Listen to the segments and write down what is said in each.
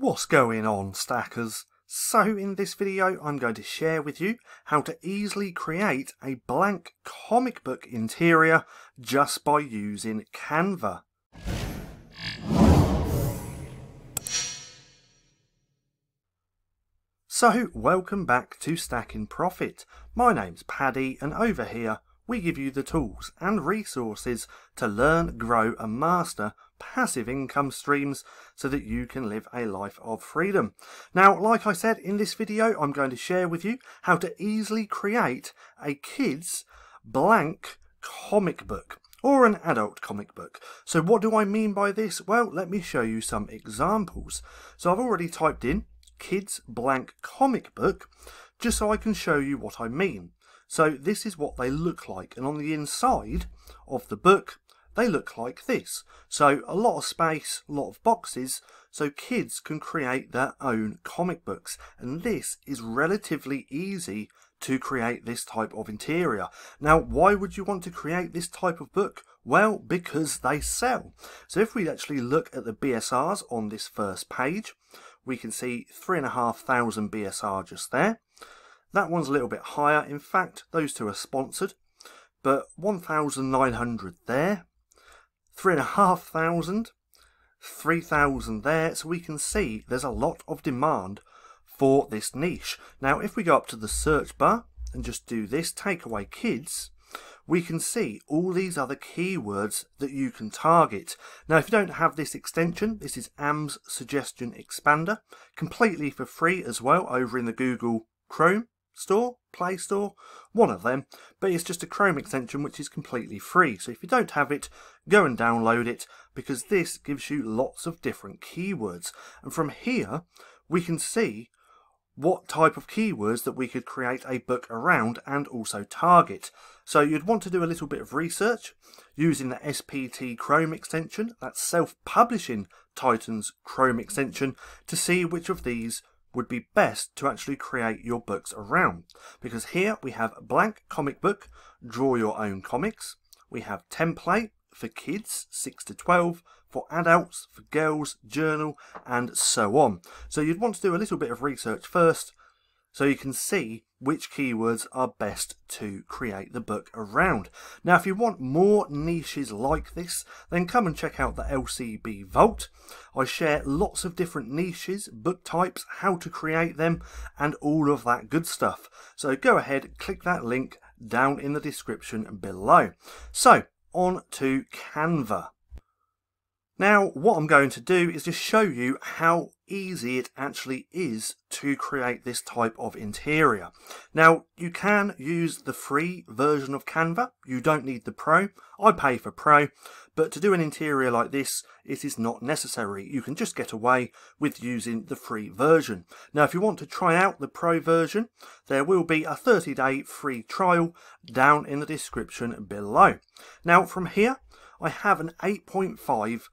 What's going on stackers? So in this video I'm going to share with you how to easily create a blank comic book interior just by using Canva. So welcome back to StackinProfit. My name's Paddy and over here we give you the tools and resources to learn, grow and master passive income streams so that you can live a life of freedom. Now, like I said in this video, I'm going to share with you how to easily create a kid's blank comic book or an adult comic book. So what do I mean by this? Well, let me show you some examples. So I've already typed in kids blank comic book just so I can show you what I mean. So this is what they look like. And on the inside of the book, they look like this. So a lot of space, a lot of boxes, so kids can create their own comic books. And this is relatively easy to create this type of interior. Now, why would you want to create this type of book? Well, because they sell. So if we actually look at the BSRs on this first page, we can see 3,500 BSR just there. That one's a little bit higher. In fact, those two are sponsored. But 1,900 there. 3,500. 3,000 there. So we can see there's a lot of demand for this niche. Now, if we go up to the search bar and just do this, take away kids, we can see all these other keywords that you can target. Now, if you don't have this extension, this is AMZ Suggestion Expander, completely for free as well over in the Google Chrome Store, Play Store, one of them, but it's just a Chrome extension which is completely free. So if you don't have it, go and download it because this gives you lots of different keywords. And from here, we can see what type of keywords that we could create a book around and also target. So you'd want to do a little bit of research using the SPT Chrome extension, that's self-publishing Titan's Chrome extension, to see which of these would be best to actually create your books around. Because here we have blank comic book, draw your own comics. We have template for kids, 6 to 12, for adults, for girls, journal, and so on. So you'd want to do a little bit of research first so you can see which keywords are best to create the book around. Now, if you want more niches like this, then come and check out the LCB Vault. I share lots of different niches, book types, how to create them, and all of that good stuff. So go ahead, click that link down in the description below. So, on to Canva. Now, what I'm going to do is just show you how easy it actually is to create this type of interior. Now, you can use the free version of Canva. You don't need the Pro. I pay for Pro, but to do an interior like this, it is not necessary. You can just get away with using the free version. Now, if you want to try out the Pro version, there will be a 30-day free trial down in the description below. Now, from here, I have an 8.5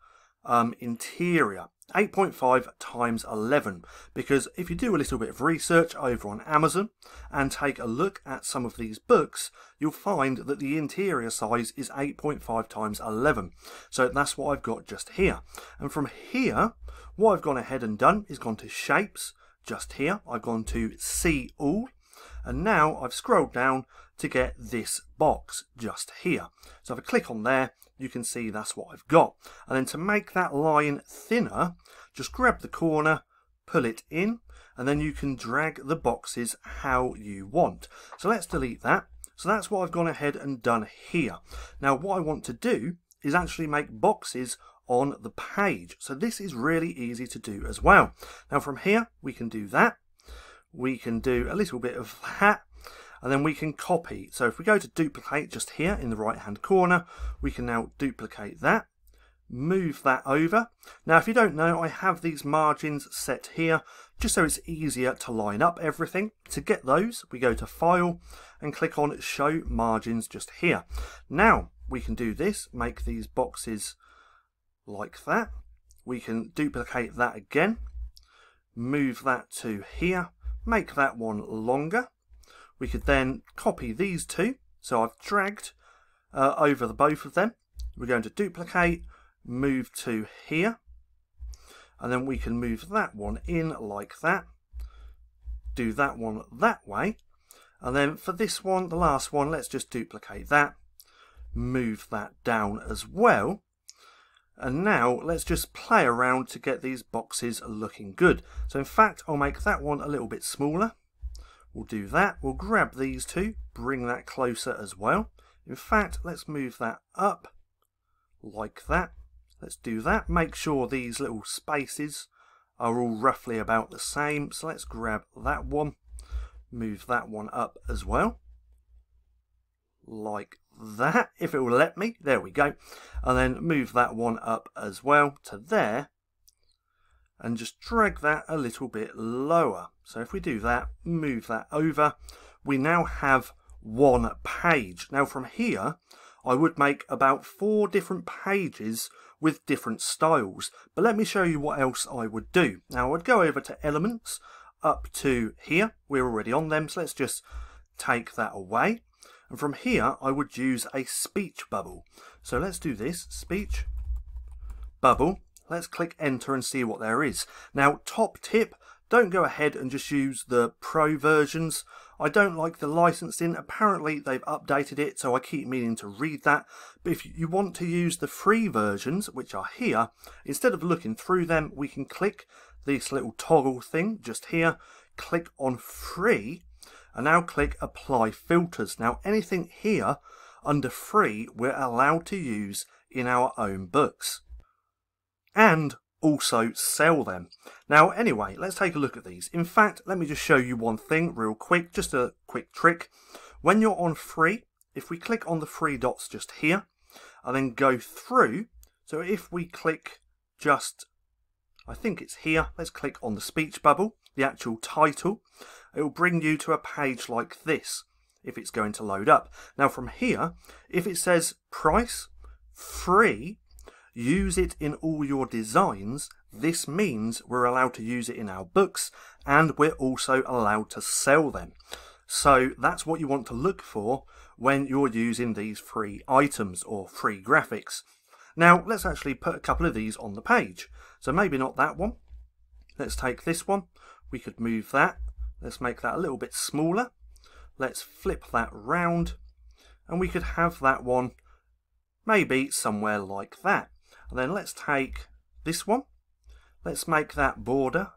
um, interior. 8.5 times 11 because if you do a little bit of research over on Amazon and take a look at some of these books you'll find that the interior size is 8.5 times 11 so that's what I've got just here. And from here what I've gone ahead and done is gone to shapes just here. I've gone to see all. And now I've scrolled down to get this box just here so if I click on there you can see that's what I've got. And then to make that line thinner, just grab the corner, pull it in, and then you can drag the boxes how you want. So let's delete that. So that's what I've gone ahead and done here. Now what I want to do is actually make boxes on the page. So this is really easy to do as well. Now from here, we can do that. We can do a little bit of that and then we can copy. So if we go to duplicate just here in the right hand corner, we can now duplicate that, move that over. Now if you don't know, I have these margins set here just so it's easier to line up everything. To get those, we go to File and click on Show Margins just here. Now we can do this, make these boxes like that. We can duplicate that again, move that to here, make that one longer we could then copy these two. So I've dragged uh, over the both of them. We're going to duplicate, move to here. and then we can move that one in like that do that one that way and then for this one the last one let's just duplicate that move that down as well and now let's just play around to get these boxes looking good so in fact I'll make that one a little bit smaller we'll do that we'll grab these two bring that closer as well in fact let's move that up like that Let's do that. Make sure these little spaces are all roughly about the same. So let's grab that one, move that one up as well. Like that, if it will let me. There we go. And then move that one up as well to there. And just drag that a little bit lower. So if we do that, move that over, we now have one page. Now from here, I would make about four different pages with different styles. But let me show you what else I would do. Now I'd go over to elements up to here. We're already on them, so let's just take that away. And from here, I would use a speech bubble. So let's do this, speech bubble. Let's click enter and see what there is. Now, top tip, don't go ahead and just use the pro versions. I don't like the licensing. Apparently they've updated it, so I keep meaning to read that. But if you want to use the free versions, which are here, instead of looking through them, we can click this little toggle thing just here, click on free, and now click apply filters. Now anything here under free, we're allowed to use in our own books. And also sell them. Now, anyway, let's take a look at these. In fact, let me just show you one thing real quick, just a quick trick. When you're on free, if we click on the three dots just here, and then go through, so if we click just, I think it's here, let's click on the speech bubble, the actual title, it will bring you to a page like this, if it's going to load up. Now from here, if it says price, free, use it in all your designs, this means we're allowed to use it in our books and we're also allowed to sell them. So that's what you want to look for when you're using these free items or free graphics. Now let's actually put a couple of these on the page. So maybe not that one. Let's take this one. We could move that. Let's make that a little bit smaller. Let's flip that round and we could have that one maybe somewhere like that. And then let's take this one. Let's make that border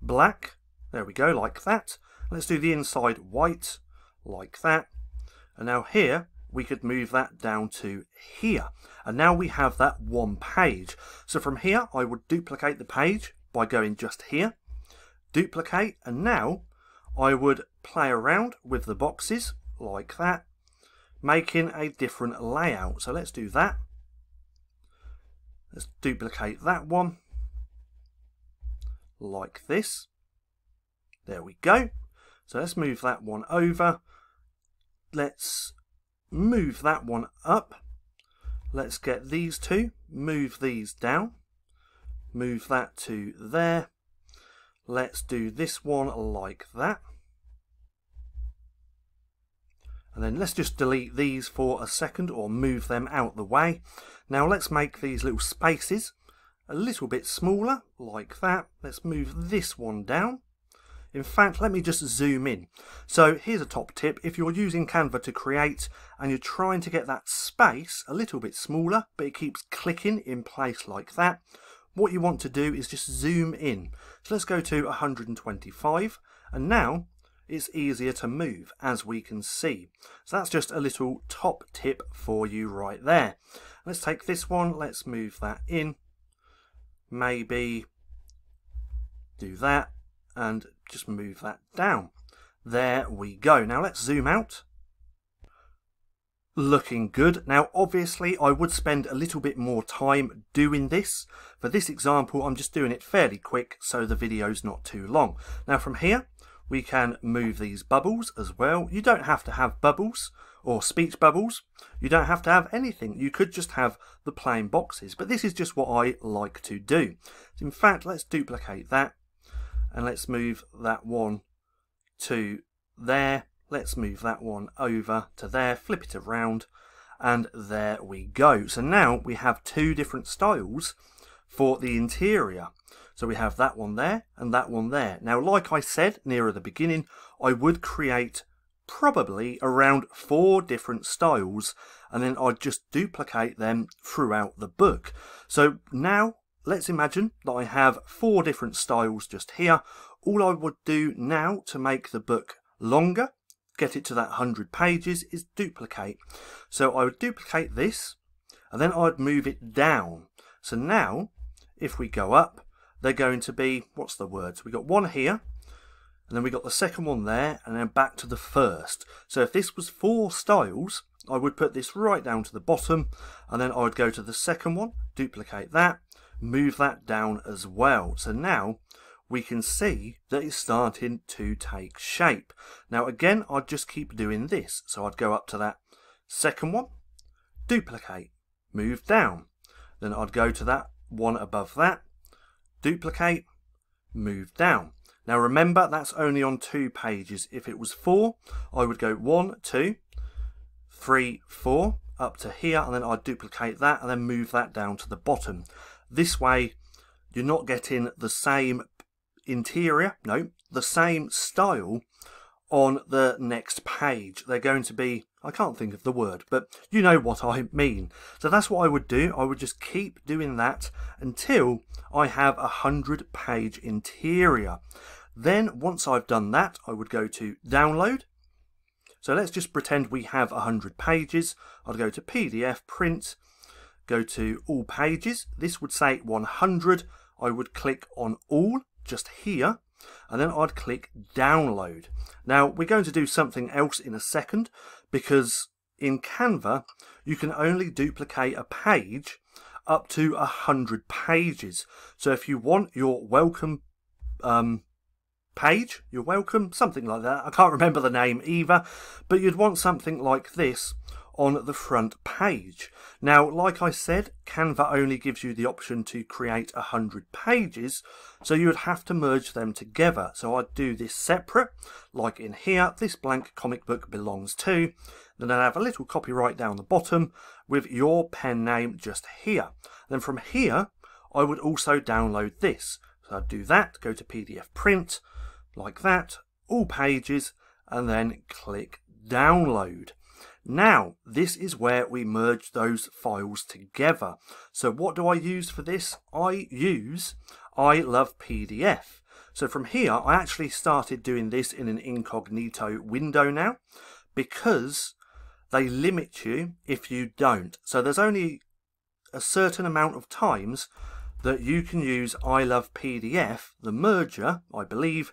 black. There we go, like that. Let's do the inside white, like that. And now here, we could move that down to here. And now we have that one page. So from here, I would duplicate the page by going just here, duplicate, and now I would play around with the boxes like that, making a different layout. So let's do that. Let's duplicate that one like this. There we go. So let's move that one over. Let's move that one up. Let's get these two, move these down, move that to there. Let's do this one like that. And then let's just delete these for a second or move them out the way. Now let's make these little spaces a little bit smaller, like that. Let's move this one down. In fact, let me just zoom in. So here's a top tip. If you're using Canva to create and you're trying to get that space a little bit smaller, but it keeps clicking in place like that, what you want to do is just zoom in. So let's go to 125. And now it's easier to move as we can see. So that's just a little top tip for you right there. Let's take this one, let's move that in. Maybe do that and just move that down. There we go. Now let's zoom out. Looking good. Now obviously I would spend a little bit more time doing this. For this example I'm just doing it fairly quick so the video's not too long. Now from here we can move these bubbles as well. You don't have to have bubbles or speech bubbles. You don't have to have anything. You could just have the plain boxes. But this is just what I like to do. In fact, let's duplicate that. And let's move that one to there. Let's move that one over to there. Flip it around. And there we go. So now we have two different styles for the interior. So we have that one there and that one there. Now, like I said nearer the beginning, I would create probably around four different styles and then I'd just duplicate them throughout the book. So now let's imagine that I have four different styles just here. All I would do now to make the book longer, get it to that 100 pages, is duplicate. So I would duplicate this and then I'd move it down. So now, if we go up, they're going to be, what's the words? We got one here, and then we got the second one there, and then back to the first. So if this was four styles, I would put this right down to the bottom, and then I would go to the second one, duplicate that, move that down as well. So now we can see that it's starting to take shape. Now again, I'd just keep doing this. So I'd go up to that second one, duplicate, move down. Then I'd go to that one above that, duplicate, move down. Now remember, that's only on two pages. If it was four, I would go one, two, three, four, up to here, and then I'd duplicate that and then move that down to the bottom. This way, you're not getting the same interior, no, the same style on the next page. They're going to be, I can't think of the word, but you know what I mean. So that's what I would do. I would just keep doing that until I have a hundred page interior. Then once I've done that, I would go to download. So let's just pretend we have a hundred pages. I'd go to PDF, print, go to all pages. This would say 100. I would click on all just here and then I'd click download. Now we're going to do something else in a second because in Canva you can only duplicate a page up to a hundred pages. So if you want your welcome um, page, you're welcome, something like that. I can't remember the name either, but you'd want something like this on the front page. Now, like I said, Canva only gives you the option to create a hundred pages, so you would have to merge them together. So I'd do this separate, like in here, this blank comic book belongs to, then I'd have a little copyright down the bottom with your pen name just here. Then from here, I would also download this. So I'd do that, go to PDF print, like that, all pages, and then click download. Now, this is where we merge those files together. So what do I use for this? I use I Love PDF. So from here, I actually started doing this in an incognito window now because they limit you if you don't. So there's only a certain amount of times that you can use I Love PDF, the merger, I believe,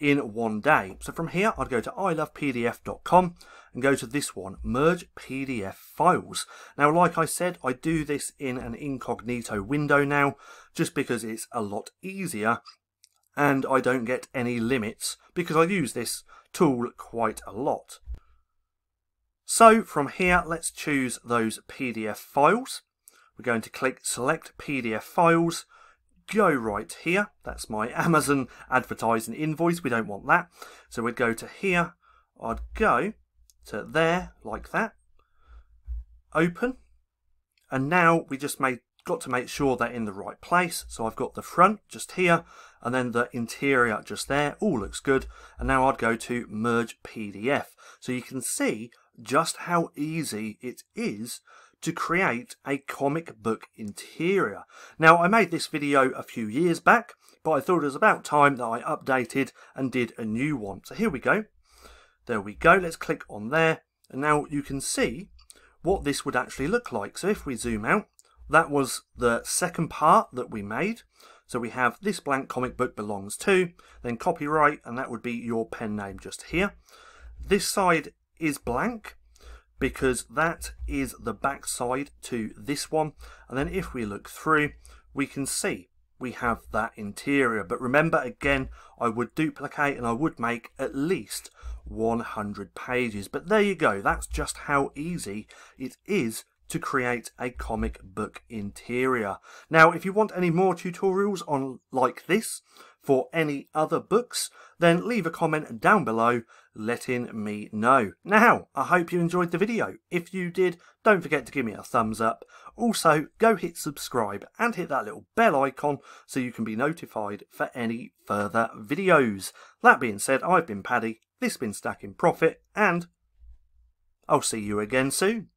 in one day. So from here, I'd go to ilovepdf.com and go to this one, merge PDF files. Now, like I said, I do this in an incognito window now, just because it's a lot easier and I don't get any limits because I use this tool quite a lot. So from here, let's choose those PDF files. We're going to click select PDF files go right here. That's my Amazon advertising invoice. We don't want that. So we'd go to here. I'd go to there like that. Open. And now we just made got to make sure they're in the right place. So I've got the front just here and then the interior just there. All looks good. And now I'd go to merge PDF. So you can see just how easy it is to create a comic book interior. Now, I made this video a few years back, but I thought it was about time that I updated and did a new one. So here we go. There we go. Let's click on there. And now you can see what this would actually look like. So if we zoom out, that was the second part that we made. So we have this blank comic book belongs to, then copyright, and that would be your pen name just here. This side is blank, because that is the backside to this one. And then if we look through, we can see we have that interior. But remember, again, I would duplicate and I would make at least 100 pages. But there you go. That's just how easy it is to create a comic book interior. Now, if you want any more tutorials on like this, for any other books, then leave a comment down below letting me know. Now, I hope you enjoyed the video. If you did, don't forget to give me a thumbs up. Also, go hit subscribe and hit that little bell icon so you can be notified for any further videos. That being said, I've been Paddy, this has been StackinProfit, and I'll see you again soon.